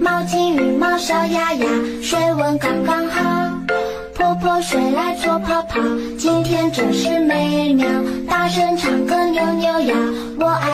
毛巾、羽毛、小鸭鸭，水温刚刚好。泼泼水来搓泡泡，今天真是美妙。大声唱歌，扭扭腰，我爱。